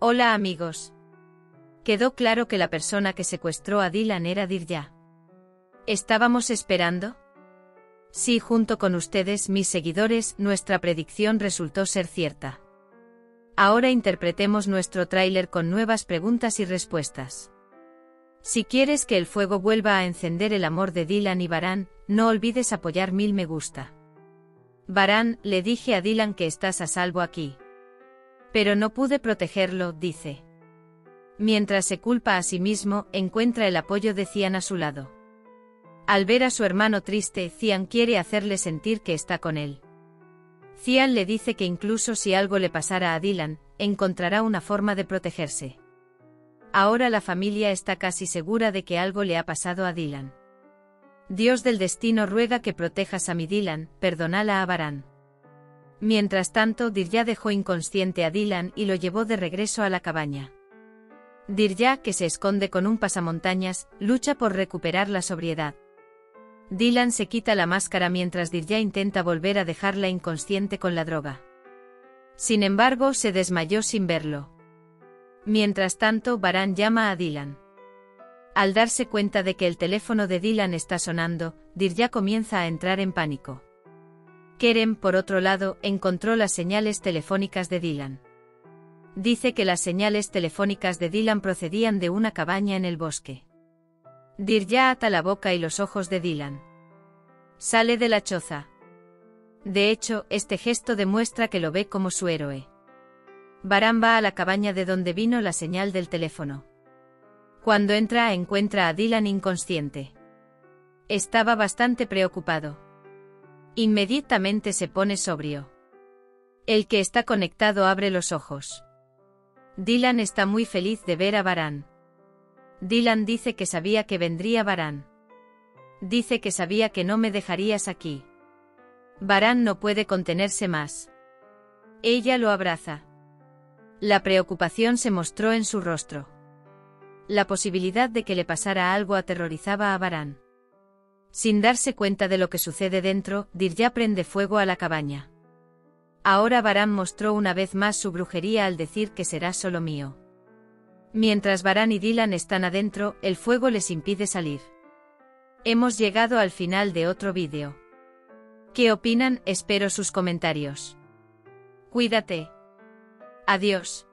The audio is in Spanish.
Hola amigos. Quedó claro que la persona que secuestró a Dylan era Dirja. ¿Estábamos esperando? Sí, junto con ustedes, mis seguidores, nuestra predicción resultó ser cierta. Ahora interpretemos nuestro tráiler con nuevas preguntas y respuestas. Si quieres que el fuego vuelva a encender el amor de Dylan y Baran, no olvides apoyar mil me gusta. Baran, le dije a Dylan que estás a salvo aquí. Pero no pude protegerlo, dice. Mientras se culpa a sí mismo, encuentra el apoyo de Cian a su lado. Al ver a su hermano triste, Cian quiere hacerle sentir que está con él. Cian le dice que incluso si algo le pasara a Dylan, encontrará una forma de protegerse. Ahora la familia está casi segura de que algo le ha pasado a Dylan. Dios del destino ruega que protejas a mi Dylan, perdonala a Baran. Mientras tanto, Dirja dejó inconsciente a Dylan y lo llevó de regreso a la cabaña. Dirja, que se esconde con un pasamontañas, lucha por recuperar la sobriedad. Dylan se quita la máscara mientras Dirja intenta volver a dejarla inconsciente con la droga. Sin embargo, se desmayó sin verlo. Mientras tanto, Baran llama a Dylan. Al darse cuenta de que el teléfono de Dylan está sonando, Dirja comienza a entrar en pánico. Kerem, por otro lado, encontró las señales telefónicas de Dylan. Dice que las señales telefónicas de Dylan procedían de una cabaña en el bosque. Dirja ata la boca y los ojos de Dylan. Sale de la choza. De hecho, este gesto demuestra que lo ve como su héroe. Baran va a la cabaña de donde vino la señal del teléfono. Cuando entra encuentra a Dylan inconsciente. Estaba bastante preocupado. Inmediatamente se pone sobrio. El que está conectado abre los ojos. Dylan está muy feliz de ver a Baran. Dylan dice que sabía que vendría Baran. Dice que sabía que no me dejarías aquí. Baran no puede contenerse más. Ella lo abraza. La preocupación se mostró en su rostro. La posibilidad de que le pasara algo aterrorizaba a Baran. Sin darse cuenta de lo que sucede dentro, Dirja prende fuego a la cabaña. Ahora Baran mostró una vez más su brujería al decir que será solo mío. Mientras Baran y Dylan están adentro, el fuego les impide salir. Hemos llegado al final de otro vídeo. ¿Qué opinan? Espero sus comentarios. Cuídate. Adiós.